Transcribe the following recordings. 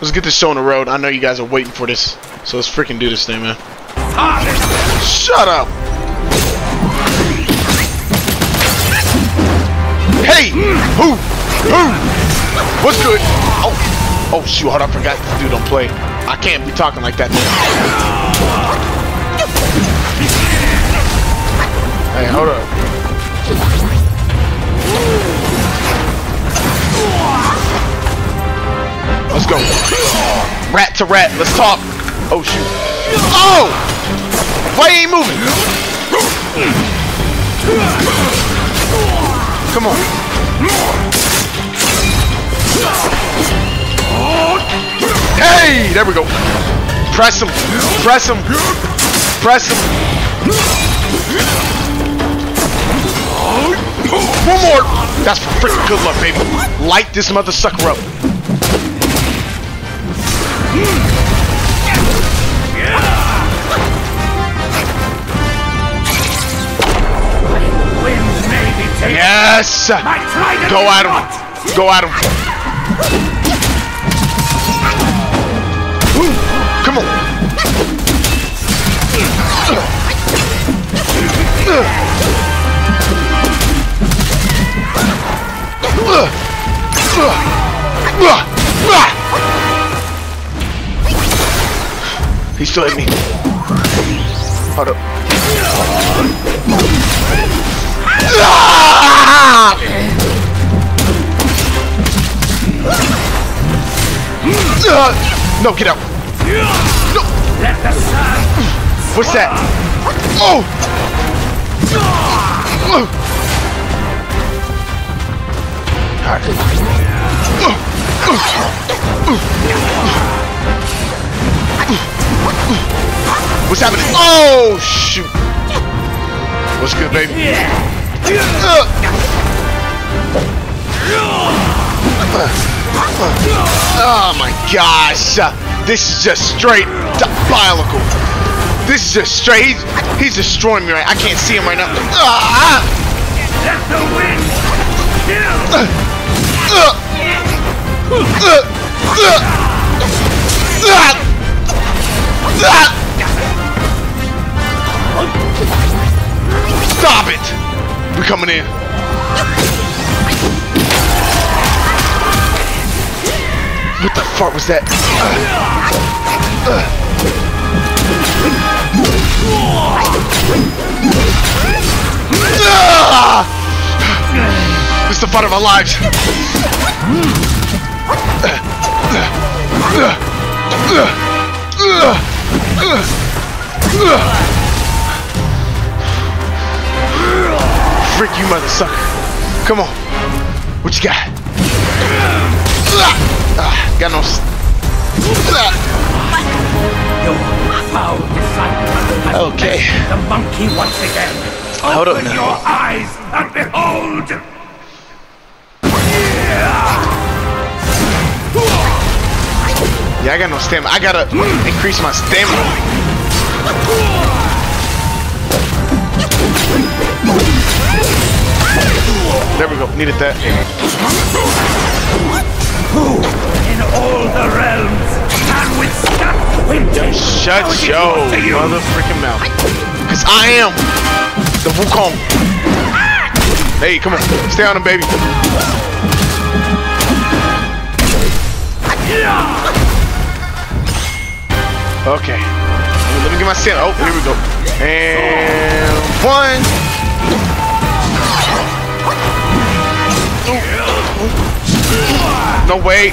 Let's get this show on the road. I know you guys are waiting for this. So let's freaking do this thing, man. Shut up! Hey! Who? Who? What's good? Oh, oh shoot, hold on, I forgot this dude don't play. I can't be talking like that. Hey, hold up. Go. Rat to rat, let's talk. Oh shoot. Oh! Why ain't moving? Come on. Hey! There we go. Press him. Press him. Press him. One more. That's for freaking good luck, baby. Light this mother sucker up. Yes! Go at him. Go at him. Come on. Uh, uh, uh, He still me. Hold up. No, get out. No. What's that? Oh! Oh! Alright. What's happening? Oh, shoot. What's good, baby? Oh my gosh! This is just straight diabolical. This is just straight. He's, he's destroying me right. I can't see him right now. Ah! Let the wind. Kill. Uh, uh, uh, ah! Ah! Stop it! We're coming in. What the fuck was that? Ah! This is the fight of our lives. Ah! Ah! Ah! Freak you mother sucker. Come on. What you got? Ah, got no. Ah, Okay. The monkey once again. Hold up Open now. your eyes and behold. Yeah, I got no stamina. I gotta increase my stamina. There we go. Needed that. In all the realms can withstand winter. Shut How is it your you? mother freaking mouth. Cause I am the Wukong. Hey, come on. Stay on him, baby. Okay. Let me get my stamina. Oh, here we go. And one. No way.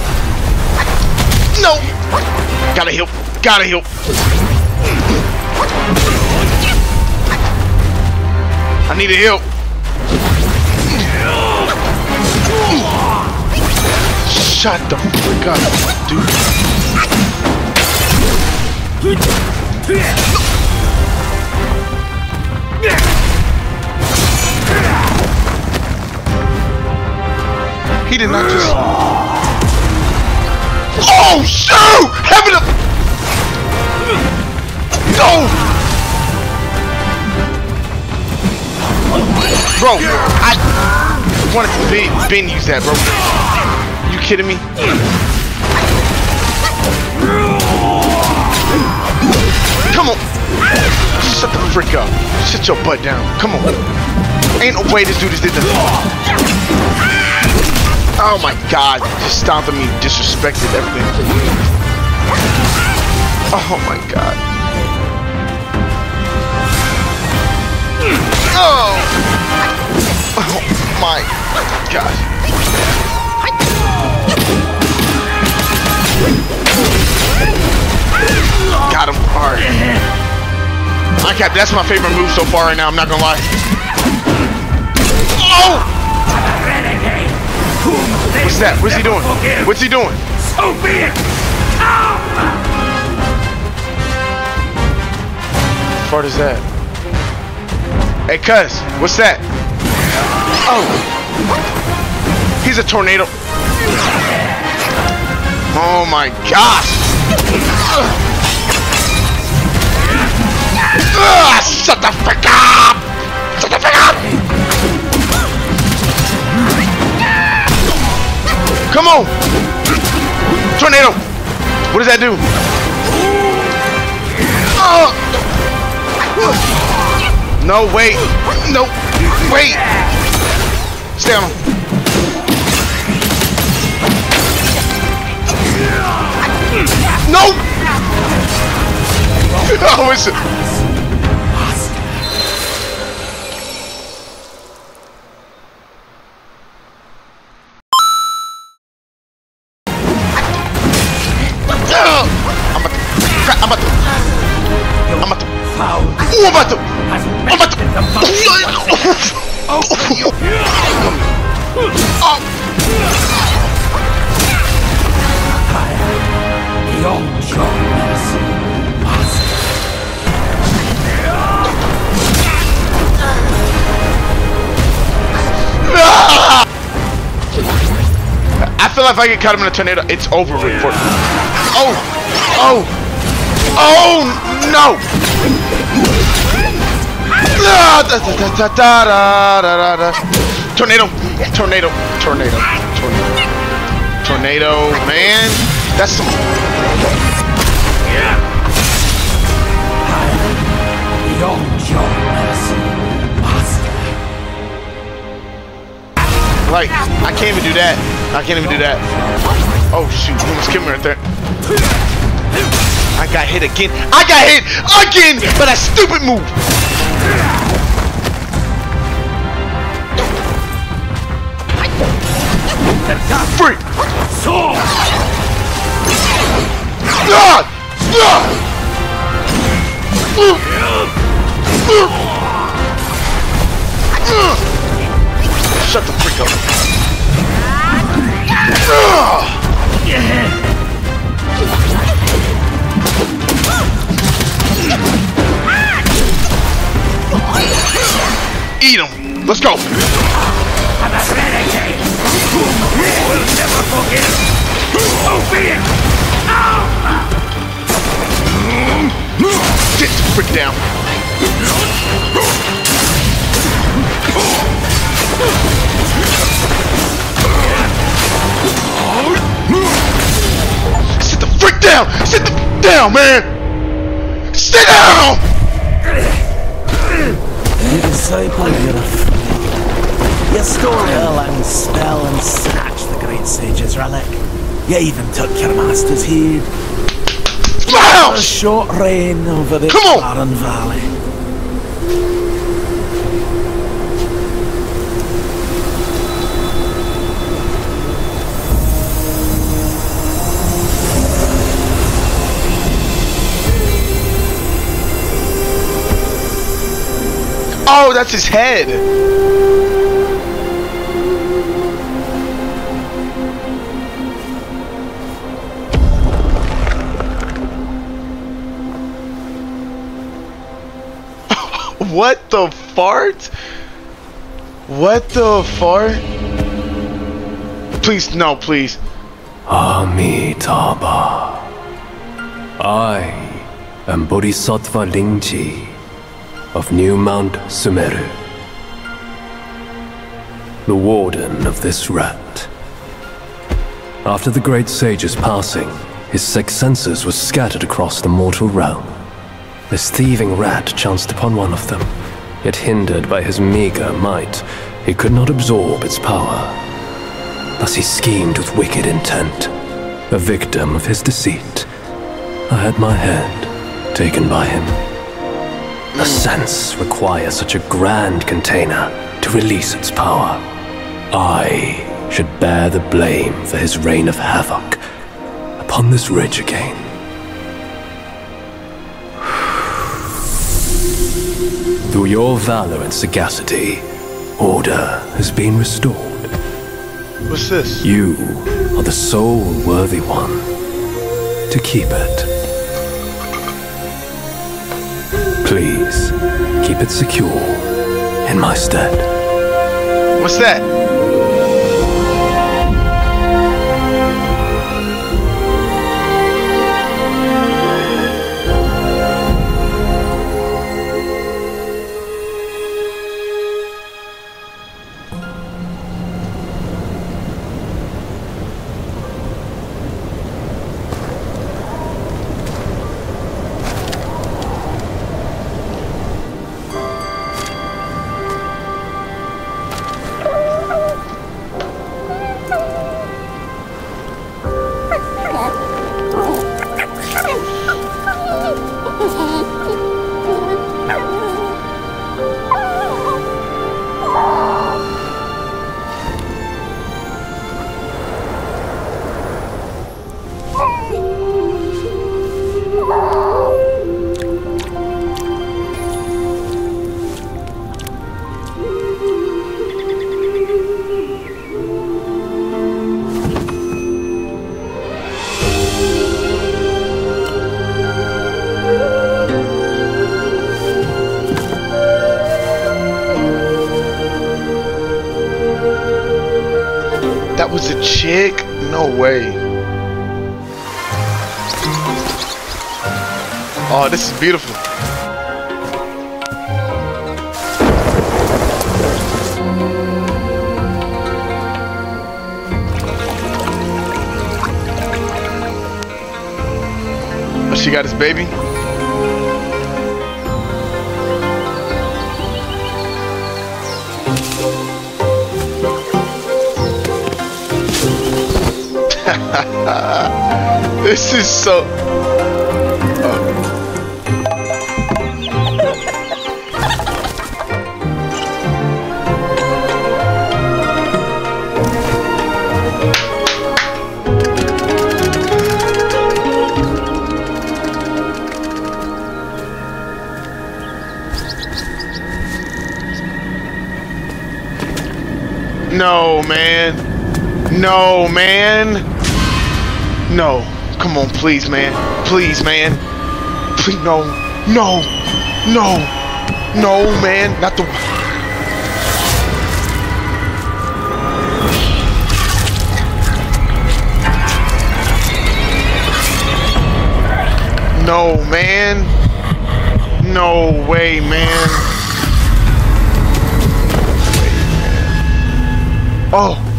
No. Gotta heal. Gotta heal. I need a heal. Shut the frick up, dude. He did not just. Oh shoot! Heaven up! No! Bro, I wanted to be Ben use that, bro. You kidding me? Frick up. Sit your butt down. Come on. Ain't no way this dude is did this. Oh my god. Just stomped on me, disrespected everything. Oh my god. Oh. Oh my god. Got him. Alright. My cap, that's my favorite move so far right now, I'm not gonna lie. Oh! What's that? What's he doing? What's he doing? So be it! How far is that? Hey, cuz, what's that? Oh! He's a tornado. Oh my gosh! Ugh, shut the frick up! Shut the frick up! Come on! Tornado! What does that do? Oh! No, wait! No! Wait! Stay on him. No! Oh, it's I'm at I'm Oh, I'm I'm. I feel like if I get caught in a tornado, it's over with. Oh! Oh! Oh no! Tornado, tornado, tornado, tornado, tornado, man. That's some. Yeah. Like, I can't even do that. I can't even do that. Oh shoot, almost killed me right there. I got hit again. I got hit again by that stupid move. Freak! sword! Uh! Shut the freak up. Ah! Eat him. Let's go. And a renegade whom we will never forgive. Be! Get the freak down. Sit the freak down! Sit the down, man! Sit down! You disciple Yurif. You stole her and spell and snatched the great sage's relic. You even took your master's heed. A short reign over on! barren valley. Oh, that's his head. what the fart? What the fart? Please, no, please. Amitabha. I am Bodhisattva Lingji of New Mount Sumeru, the warden of this rat. After the great sage's passing, his six senses were scattered across the mortal realm. This thieving rat chanced upon one of them, yet hindered by his meager might, he could not absorb its power. Thus he schemed with wicked intent, a victim of his deceit. I had my head taken by him. A sense requires such a grand container to release its power. I should bear the blame for his reign of havoc upon this ridge again. Through your valor and sagacity, order has been restored. What's this? You are the sole worthy one to keep it. Please, keep it secure in my stead. What's that? No way. Oh, this is beautiful. She got his baby? This is so. No, man. No, man. No. Come on, please, man. Please, man. Please, no. No. No. No, man. Not the. No, man. No way, man. Oh.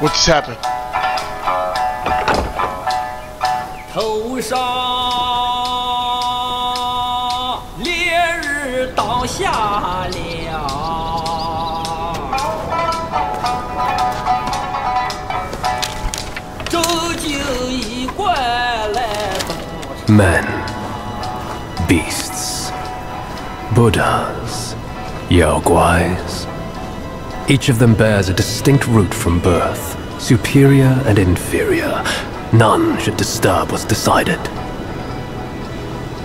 What just happened? Men, beasts, Buddhas, Yaoguais, each of them bears a distinct root from birth, superior and inferior. None should disturb what's decided.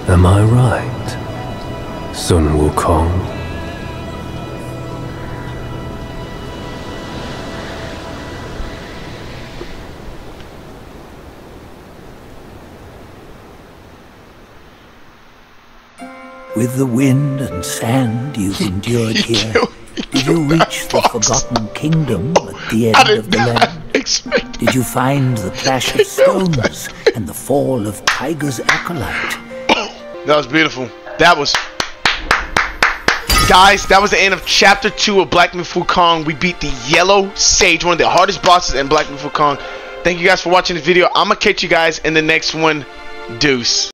Am I right, Sun Wukong? With the wind and sand you've endured He here, killed- he did you reach the forgotten kingdom at the end of the land? Did you find the clash of stones and the fall of Tiger's acolyte? That was beautiful. That was. Guys, that was the end of chapter 2 of Black Myth Wukong We beat the Yellow Sage, one of the hardest bosses in Black Myth Wukong Thank you guys for watching this video. I'm going to catch you guys in the next one. Deuce.